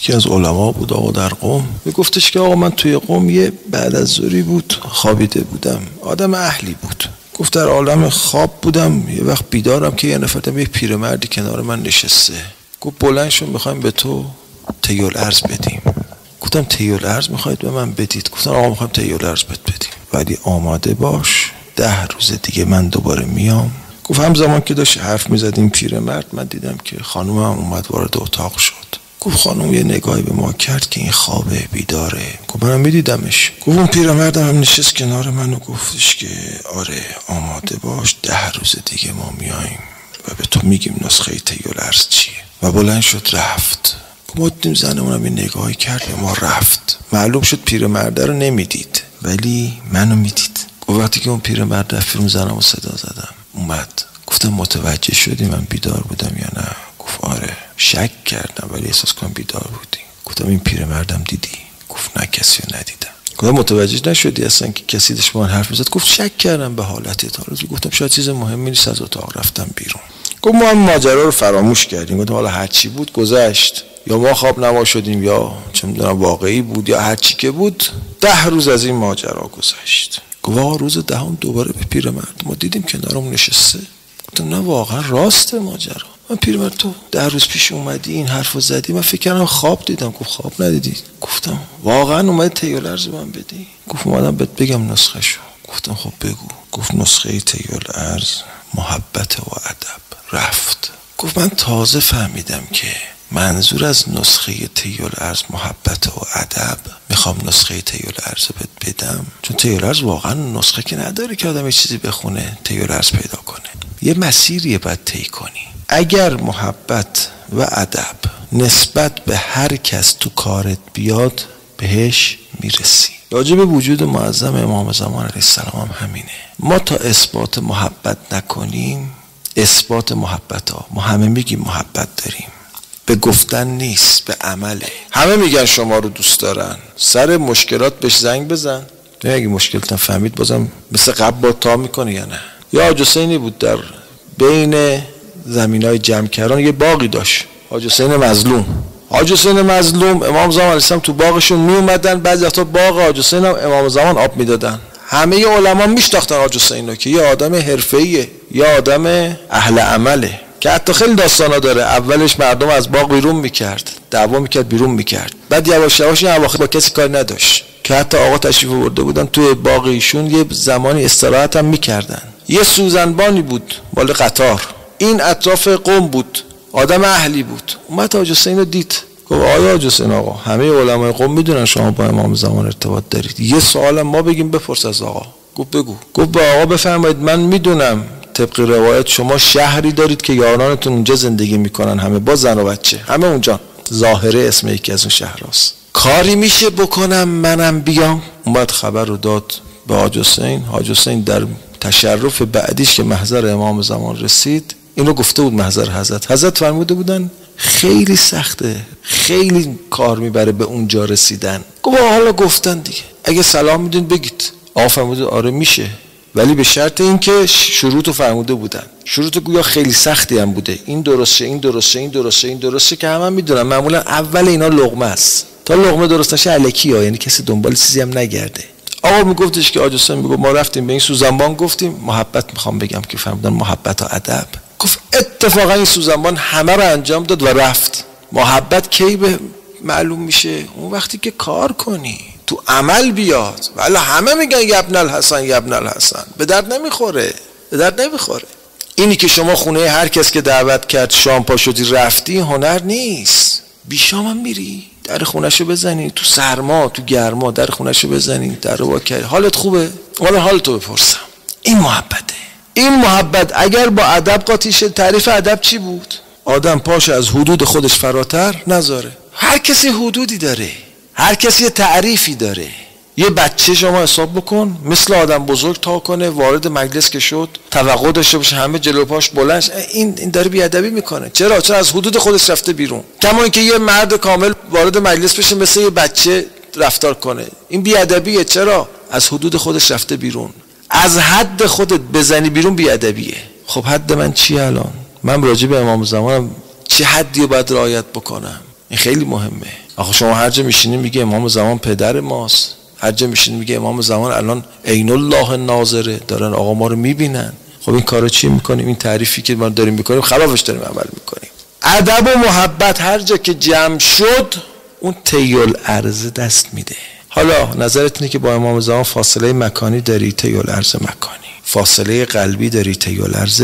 یکی از علما بود آقا در قوم. میگفتش که آقا من توی قوم یه بعد از زوری بود خوابیده بودم. آدم اهلی بود. گفت در عالم خواب بودم. یه وقت بیدارم که یه نفر یه پیرمردی کنار من نشسته. گفت بلند شو می‌خوایم به تو تیول ارز بدیم. گفتم تیول ارز می‌خواید به من بدید؟ گفتم آقا می‌خوایم تیول ارز بد بدیم. ولی آماده باش ده روز دیگه من دوباره میام. گفت همزمان که داشت حرف می‌زدیم پیرمرد من دیدم که خانومم اومد وارد اتاق شد. گفت خانم یه نگاهی به ما کرد که این خوابه بیداره. گفت منم میدیدمش. گفت اون پیرمردم هم نشست کنار من و گفتش که آره آماده باش ده روز دیگه ما میاییم و به تو میگیم نسخه تیول ارز چیه. و بلند شد رفت. ما دیدیم زنمونم این نگاهی کرد به ما رفت. معلوم شد پیرمرده رو نمی‌دید. ولی منو می‌دید. گفت وقتی که اون پیرمرد رفت اون زنم رو صدا زدم. اومد. گفتم متوجه شدی من بیدار بودم یا نه؟ آره شک کردم ولی احساس کنم بیدار بودی. گفتم این پیرمردم دیدی؟ گفت نه کسی رو ندیدم. گفتم متوجه نشدی اصلا که کسی داشت من حرف می‌زد؟ گفت شک کردم به حالت تا گفتم شاید چیز مهمی نیست از اتاق رفتم بیرون. گفت ما هم ماجرا رو فراموش کردیم. گفتم حالا هر چی بود گذشت. یا ما خواب نما شدیم یا چه می‌دونم واقعی بود یا هر چی که بود ده روز از این ماجرا گذشت. گفت روز دهم دوباره به پیرمرد. ما دیدیم کنارمون نشسته. گفتم نه واقعا راست ماجرا. من پیرمرد تو ده روز پیش اومدی این حرفو زدی من فکر کردم خواب دیدم. گفت خواب ندیدی؟ گفتم واقعا اومدی تیول ارز من بدی؟ گفت اومدم بهت بگم نسخه شو گفتم خب بگو. گفت نسخه تیول ارز محبت و ادب رفت. گفت من تازه فهمیدم که منظور از نسخه تیول ارز محبت و ادب. می‌خوام نسخه تیول ارز بهت بدم. چون تیول ارز واقعا نسخه که نداره که آدم یه چیزی بخونه تیول ارز پیدا کنه. یه مسیریه باید طی کنی. اگر محبت و ادب نسبت به هر کس تو کارت بیاد بهش می‌رسی. راجع به وجود معظم امام زمان علیه السلام هم همینه. ما تا اثبات محبت نکنیم اثبات محبت ها. ما همه میگیم محبت داریم. به گفتن نیست به عمله. همه میگن شما رو دوست دارن. سر مشکلات بهش زنگ بزن. نه اگه مشکلتن فهمید بازم مثل قبل با تا می‌کنه یا نه. یا حسینی بود در بین زمین های جمع یه باقی داشت. حاج حسین مظلوم. حاج حسین مظلوم امام زمان علیه تو باغشون می اومدن بعضی وقتا باغ حاج حسین هم امام زمان آب می‌دادن. همه علما میشناختن حاج حسین رو که یه آدم حرفه‌ایه یه آدم اهل عمله. که حتی خیلی داستانا داره. اولش مردم از باغ بیرون می‌کرد. دعوا می‌کرد بیرون می‌کرد. بعد یواش یواش این با کسی کار نداشت. که حتی آقا تشریف برده بودن توی باغ ایشون یه زمانی استراحت هم می‌کردن. یه سوزنبانی بود مال قطار. این اطراف قوم بود. آدم اهلی بود. اومد حاج حسین دید. گفت آیا حاج حسین آقا همه علمای قوم می‌دونن شما با امام زمان ارتباط دارید. یه سوال ما بگیم بپرس از آقا. گفت بگو. گفت به آقا بفرمایید من می‌دونم طبق روایت شما شهری دارید که یارانتون اونجا زندگی می‌کنن. همه با زن و بچه. همه اونجا. ظاهره اسم یکی از اون شهراست. کاری میشه بکنم؟ منم بیام. اومد خبر رو داد به حاج حسین. حاج حسین در تشرف بعدیش که محضر امام زمان رسید اینو گفته بود محضر حضرت. حضرت فرموده بودن خیلی سخته. خیلی کار می‌بره به اونجا رسیدن. گفت حالا گفتن دیگه. اگه سلام میدین بگید. آقا فرموده آره میشه. ولی به شرط اینکه شروط رو فرموده بودن. شروط گویا خیلی سختی هم بوده. این درسته این درسته این درسته این درسته که همه هم می‌دونن. معمولا اول اینا لغمه است. تا لغمه درست نشه الکی ها یعنی کسی دنبال چیزی هم نگرده. آقا میگفتش که آجوسان می‌گفت ما رفتیم به این سوزنبان گفتیم محبت می‌خوام بگم که فهمیدن محبت و ادب. گفت اتفاقا این سوزنبان همه رو انجام داد و رفت. محبت کی به معلوم میشه؟ اون وقتی که کار کنی. تو عمل بیاد. ولی همه میگن یبن الحسن یبن الحسن. به درد نمی‌خوره. به درد نمی‌خوره. اینی که شما خونه هر کس که دعوت کرد شام پا شدی رفتی هنر نیست. بیشام هم میری. در خونشو بزنی. تو سرما تو گرما در خونشو بزنی. در رو کردی حالت خوبه؟ حالا حالتو بپرسم. این محبته. این محبت اگر با ادب قاطی تعریف ادب چی بود؟ آدم پاش از حدود خودش فراتر نذاره. هر کسی حدودی داره. هر کسی یه تعریفی داره. یه بچه شما حساب بکن مثل آدم بزرگ تا کنه وارد مجلس که شد توقع داشته باشه همه جلو پاش بلند این این داره بیادبی می‌کنه. چرا؟ چرا از حدود خودش رفته بیرون. کما اینکه یه مرد کامل وارد مجلس بشه مثل یه بچه رفتار کنه. این بیادبیه. چرا؟ از حدود خودش رفته بیرون. از حد خودت بزنی بیرون بیادبیه. خب حد من چی الان؟ من راجع به امام زمانم چه حدی باید رعایت بکنم؟ این خیلی مهمه. آخه شما هر جا میشینی میگه امام زمان پدر ماست. هر جا میشینی میگه امام زمان الان عین الله ناظره. دارن آقا ما رو می‌بینن. خب این کارو چی می‌کنیم؟ این تعریفی که ما داریم می‌کنیم خلافش داریم عمل می‌کنیم. ادب و محبت هر جا که جمع شد اون تیل ارز دست میده. حالا نظرت اینه که با امام زمان فاصله مکانی داری تیل ارز مکانی. فاصله قلبی داری تیل ارز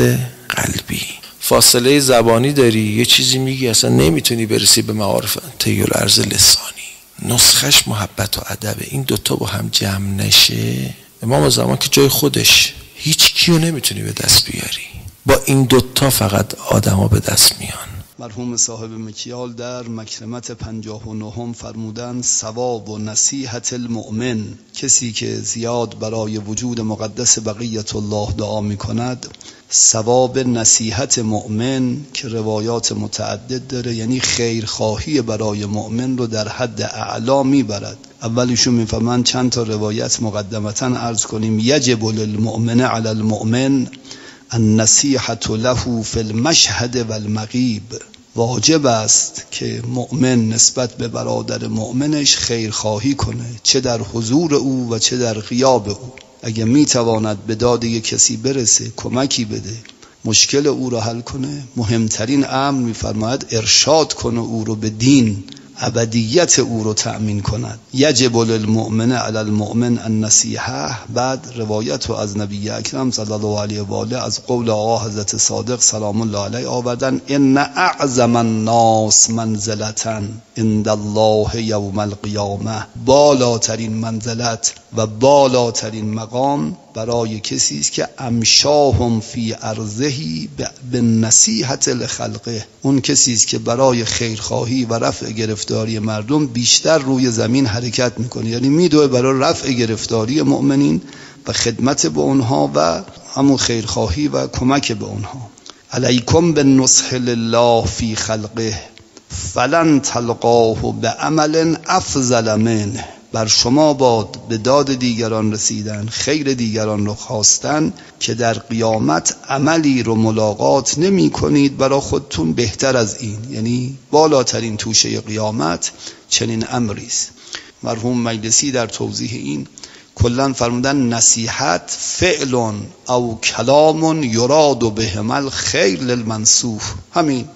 قلبی. فاصله زبانی داری؟ یه چیزی میگی اصلا نمی‌تونی برسی به معارف. تیل ارز لسانی. نسخش محبت و ادبه این دوتا با هم جمع نشه. امام زمان که جای خودش. هیچ کیو نمی‌تونی به دست بیاری. با این دوتا فقط آدما به دست میان. مرحوم صاحب مکیال در مکرمت پنجاه و نهم فرمودن سواب و نصیحت المؤمن. کسی که زیاد برای وجود مقدس بقیت الله دعا می کند ثواب نصیحت مؤمن که روایات متعدد داره یعنی خیرخواهی برای مؤمن رو در حد اعلا می‌برد. اولیشون می‌فهمن چند تا روایت مقدمتا عرض کنیم. یجب للمؤمن علی المؤمن النصیحت له فی المشهد و واجب است که مؤمن نسبت به برادر مؤمنش خیرخواهی کنه چه در حضور او و چه در غیاب او. اگه می‌تواند به داد یک کسی برسه کمکی بده مشکل او را حل کنه. مهمترین امر میفرماید ارشاد کنه او رو به دین. ابدیت او رو تأمین کند. یجب للمؤمن علی المؤمن النصیحه بعد روایت رو از نبی اکرم صلی الله علیه و آله از قول آقا حضرت صادق سلام الله علیه آوردن ان اعظم الناس منزلتا عند الله یوم القیامه. بالاترین منزلت و بالاترین مقام برای کسی است که امشاهم فی ارزهی به نصیحت لخلقه. اون کسی است که برای خیرخواهی و رفع گرفتاری مردم بیشتر روی زمین حرکت می‌کنه. یعنی میدوه برای رفع گرفتاری مؤمنین و خدمت به اونها و همون خیرخواهی و کمک به اونها. علیکم به نصح لله فی خلقه. فلن تلقاه به عمل افضل منه. بر شما باد به داد دیگران رسیدن خیر دیگران رو خواستن که در قیامت عملی رو ملاقات نمی کنید برای خودتون بهتر از این. یعنی بالاترین توشه قیامت چنین امری است. مرحوم مجلسی در توضیح این کلا فرمودن نصیحت فعل او کلام یراد بهمل خیر للمنصوف همین.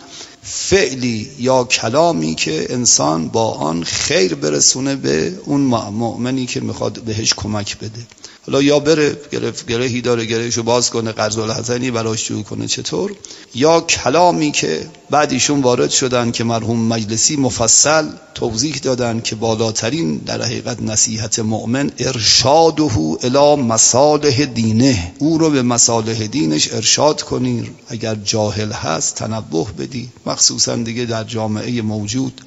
فعلی یا کلامی که انسان با آن خیر برسونه به اون مؤمنی که می‌خواد بهش کمک بده. حالا یا بره گرفت گرهی داره گرهشو باز کنه قرض الحسنی براش جور کنه چطور؟ یا کلامی که بعد ایشون وارد شدن که مرحوم مجلسی مفصل توضیح دادن که بالاترین در حقیقت نصیحت مؤمن ارشاده الی مصالح دینه. او رو به مصالح دینش ارشاد کنی. اگر جاهل هست تنبه بدی. مخصوصا دیگه در جامعه موجود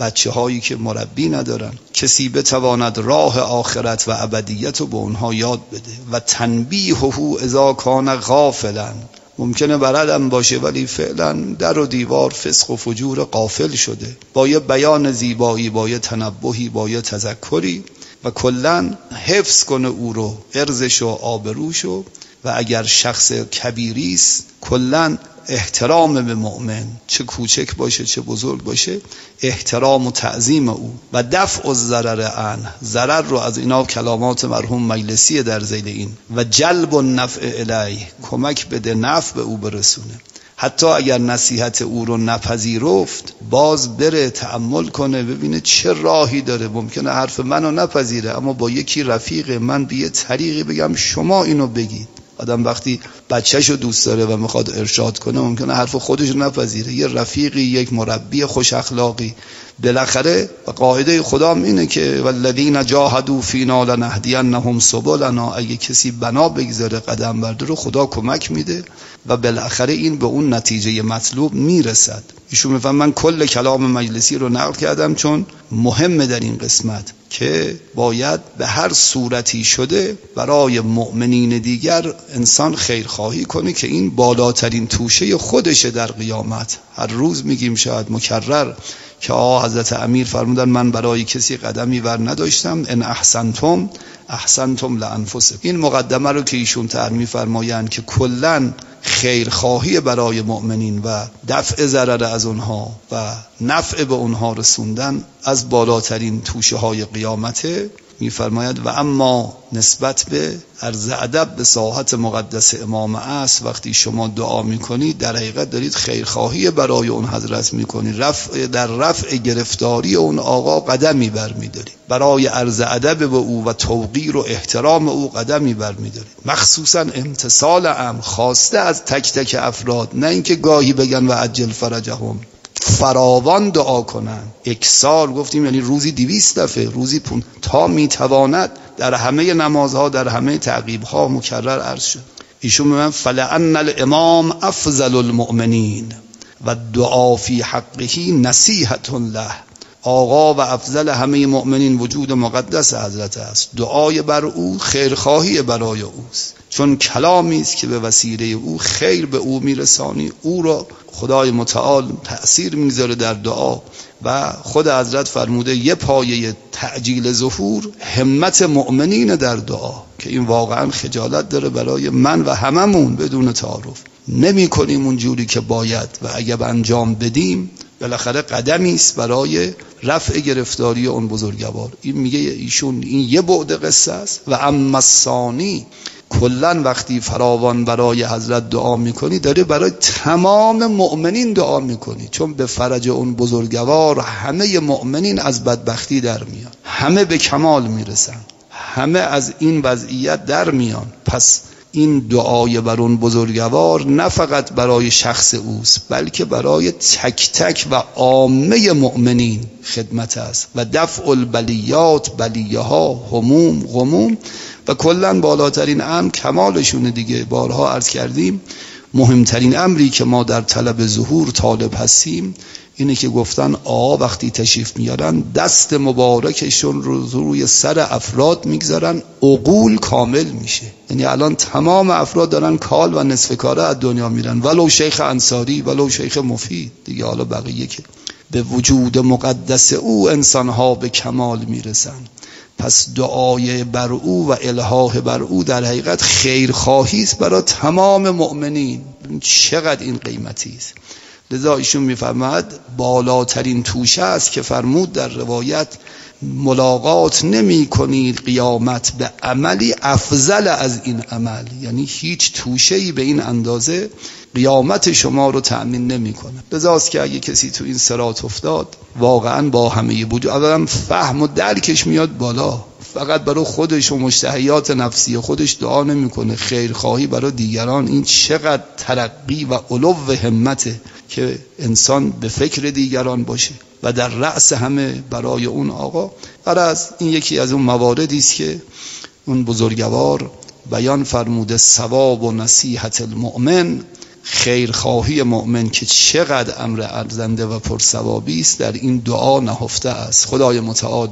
بچه هایی که مربی ندارن کسی بتواند راه آخرت و ابدیت رو به اونها یاد بده. و تنبیهه اذا کان غافلا. ممکنه بردم باشه ولی فعلا در و دیوار فسق و فجور قافل شده. با یه بیان زیبایی با یه تنبهی با یه تذکری. و کلا حفظ کنه او رو ارزش و آبروش و اگر شخص کبیری است کلا احترام به مؤمن چه کوچک باشه چه بزرگ باشه احترام و تعظیم او. و دفع ضرر ان ضرر رو از اینا کلامات مرحوم مجلسی در زیل این. و جلب و نفع الی کمک بده نفع به او برسونه. حتی اگر نصیحت او رو نپذیرفت باز بره تعمل کنه ببینه چه راهی داره. ممکنه حرف منو نپذیره اما با یکی رفیق من به یه طریقی بگم شما اینو بگید. آدم وقتی بچهش رو دوست داره و می‌خواد ارشاد کنه ممکنه حرف خودش رو نپذیره. یه رفیقی یک مربی خوش اخلاقی. بالاخره قاعده خدا اینه که والذین جاهدوا فینا لنهدینهم سبلنا. اگه کسی بنا بگذاره قدم رو خدا کمک میده و بالاخره این به اون نتیجه مطلوب می‌رسد. ایشون میفهم من کل کلام مجلسی رو نقل کردم چون مهمه در این قسمت. که باید به هر صورتی شده برای مؤمنین دیگر انسان خیرخواهی کنه که این بالاترین توشه خودشه در قیامت. هر روز میگیم شاید مکرر که آقا حضرت امیر فرمودن من برای کسی قدمی ور نداشتم ان احسنتم احسنتم لانفسکم. این مقدمه رو که ایشون تعریف میفرمایند که کلا خیرخواهی برای مؤمنین و دفع ضرر از اونها و نفع به اونها رسوندن از بالاترین توشه های قیامته. میفرماید و اما نسبت به عرض ادب به ساحت مقدس امام است وقتی شما دعا می‌کنید در حقیقت دارید خیرخواهی برای اون حضرت می‌کنید رفع در رفع گرفتاری اون آقا قدمی برمیدارید برای عرض ادب به او و توقیر و احترام او قدمی برمیدارید مخصوصا امتصال ام خواسته از تک تک افراد نه اینکه گاهی بگن و عجل فرجهم. فراوان دعا کنن یک سال گفتیم یعنی روزی دیویست دفعه روزی پون تا می‌تواند در همه نمازها در همه تعقیبها مکرر عرض شد. ایشون من فلعن الامام افضل المؤمنین و دعا فی حقه نصیحت له. آقا و افضل همه مؤمنین وجود مقدس حضرت است. دعای بر او خیرخواهی برای اوست. چون کلامی است که به وسیله او خیر به او میرسانی او را خدای متعال تأثیر می‌ذاره در دعا و خود حضرت فرموده یه پایه تعجیل ظهور همت مؤمنین در دعا که این واقعا خجالت داره برای من و هممون بدون تعارف. نمی کنیم اونجوری که باید و اگر انجام بدیم بالاخره قدمی است برای رفع گرفتاری اون بزرگوار. این میگه ایشون این یه بعد قصه است. و اما ثانی کلا وقتی فراوان برای حضرت دعا می‌کنی داره برای تمام مؤمنین دعا می‌کنی. چون به فرج اون بزرگوار همه مؤمنین از بدبختی در میان. همه به کمال می‌رسن. همه از این وضعیت در میان. پس این دعای بر اون بزرگوار نه فقط برای شخص اوست بلکه برای تک تک و عامه مؤمنین خدمت است. و دفع البلیات بلیه ها هموم غموم و کلا بالاترین امر کمالشونه دیگه بارها عرض کردیم مهمترین امری که ما در طلب ظهور طالب هستیم اینه که گفتن آقا وقتی تشریف میارن دست مبارکشون رو روی سر افراد می‌گذارن عقول کامل میشه. یعنی الان تمام افراد دارن کال و نصف کاره از دنیا میرن. ولو شیخ انصاری ولو شیخ مفید. دیگه حالا بقیه که به وجود مقدس او انسانها به کمال می‌رسن. پس دعای بر او و الهاه بر او در حقیقت خیرخواهی است برای تمام مؤمنین. چقدر این قیمتی است. لذا ایشون میفرماد بالاترین توشه است که فرمود در روایت ملاقات نمی کنید قیامت به عملی افضل از این عمل. یعنی هیچ توشه ای به این اندازه قیامت شما رو تأمین نمی‌کنه. لذاست که اگه کسی تو این سرات افتاد واقعا با همه بود اولا فهم و درکش میاد بالا. فقط برای خودش و مشتهیات نفسی خودش دعا نمی‌کنه. خیرخواهی برای دیگران. این چقدر ترقی و علو همته که انسان به فکر دیگران باشه و در رأس همه برای اون آقا. از این یکی از اون مواردی است که اون بزرگوار بیان فرموده ثواب و نصیحت المؤمن خیرخواهی مؤمن که چقدر امر ارزنده و پرثوابی است در این دعا نهفته است. خدای متعال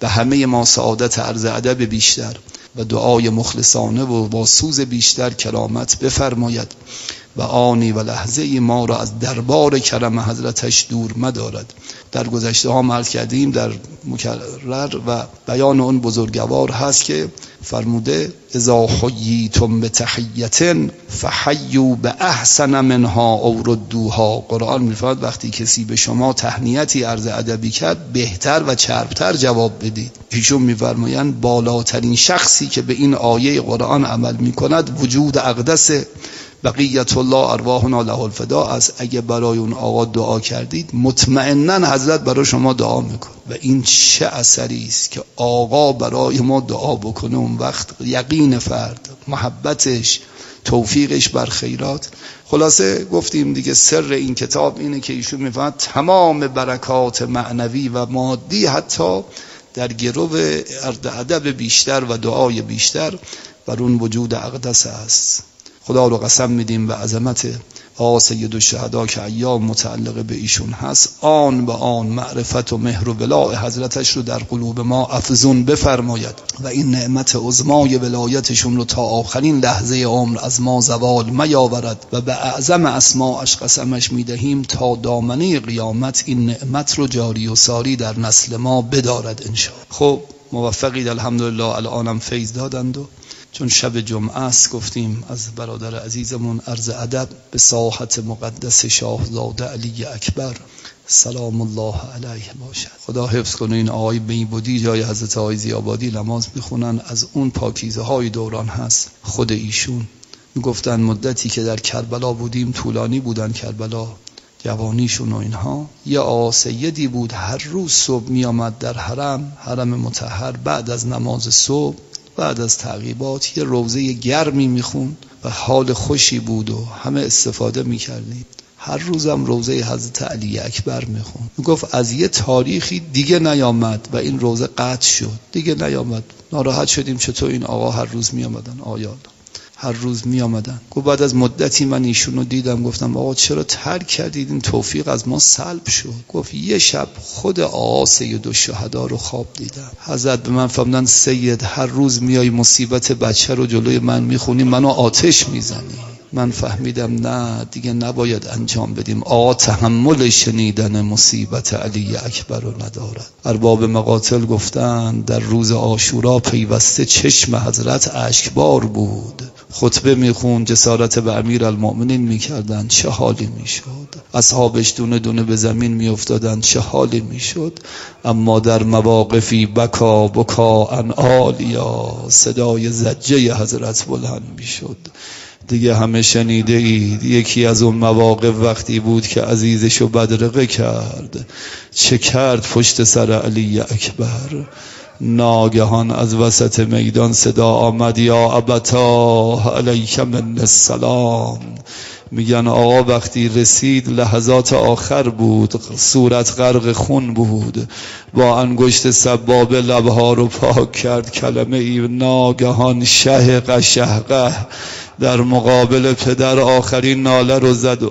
به همه ما سعادت عرض ادب بیشتر و دعای مخلصانه و با سوز بیشتر کرامت بفرماید. و آنی و لحظه ما را از دربار کرم حضرتش دور مدارد. در گذشته ها مرد کردیم در مکرر و بیان اون بزرگوار هست که فرموده اذا حییتم به تحییتن فحیو به احسن منها او ردوها. قرآن میفرماد وقتی کسی به شما تهنیتی عرض ادبی کرد بهتر و چربتر جواب بدید. ایشون میفرمایند بالاترین شخصی که به این آیه قرآن عمل می‌کند وجود اقدس بقیت الله ارواحنا له الفدا از اگه برای اون آقا دعا کردید مطمئنا حضرت برای شما دعا میکن و این چه اثری است که آقا برای ما دعا بکنه اون وقت یقین فرد محبتش توفیقش بر خیرات خلاصه گفتیم دیگه سر این کتاب اینه که ایشون می‌فهمد تمام برکات معنوی و مادی حتی در گرو ادب بیشتر و دعای بیشتر بر اون وجود اقدس است خدا رو قسم میدیم به عظمت آقا سید الشهدا که ایام متعلق به ایشون هست آن به آن معرفت و مهر و ولاء حضرتش رو در قلوب ما افزون بفرماید و این نعمت عظمای ولایتشون رو تا آخرین لحظه عمر از ما زوال میاورد و به اعظم اسماعش قسمش می‌دهیم تا دامنه قیامت این نعمت رو جاری و ساری در نسل ما بدارد انشاء خب موفقید الحمدلله الانم فیض دادند و چون شب جمعه است گفتیم از برادر عزیزمون عرض ادب به ساحت مقدس شاهزاده علی اکبر سلام الله علیه باشد خدا حفظ کنه این آقای بیبودی جای حضرت آقای زیابادی نماز می‌خونن. از اون پاکیزه های دوران هست خود ایشون. گفتن مدتی که در کربلا بودیم طولانی بودن کربلا جوانیشون و اینها. یه آقا سیدی بود هر روز صبح می آمد در حرم حرم متحر بعد از نماز صبح بعد از تعقیبات یه روزه گرمی می‌خوند و حال خوشی بود و همه استفاده می‌کردیم هر روزم روزه حضرت علی اکبر می‌خوند. گفت از یه تاریخی دیگه نیامد و این روزه قطع شد. دیگه نیامد. ناراحت شدیم چطور این آقا هر روز میامدن. آیال هر روز می آمدن گفت بعد از مدتی من ایشون دیدم گفتم آقا چرا ترک کردید؟ این توفیق از ما سلب شد. گفت یه شب خود آقا سید و شهدا رو خواب دیدم. حضرت به من فرمودن سید هر روز میای مصیبت بچه رو جلوی من می‌خونی منو آتش می‌زنی. من فهمیدم نه دیگه نباید انجام بدیم. آقا تحمل شنیدن مصیبت علی اکبر رو ندارد. ارباب مقاتل گفتن در روز آشورا پیوسته چشم حضرت اشکبار بود. خطبه میخون جسارت به امیر المؤمنین می‌کردن چه حالی می‌شد؟ اصحابش دونه دونه به زمین میافتادن چه حالی می‌شد؟ اما در مواقفی بکا بکا ان آلیا صدای زجه حضرت بلند می‌شد. دیگه همه شنیده اید یکی از اون مواقف وقتی بود که عزیزشو بدرقه کرد. چه کرد پشت سر علی اکبر؟ ناگهان از وسط میدان صدا آمد یا ابتا علیک من السلام. میگن آقا وقتی رسید لحظات آخر بود صورت غرق خون بود. با انگشت سبابه لبها رو پاک کرد کلمه ای ناگهان شهق شهقه در مقابل پدر آخرین ناله رو زد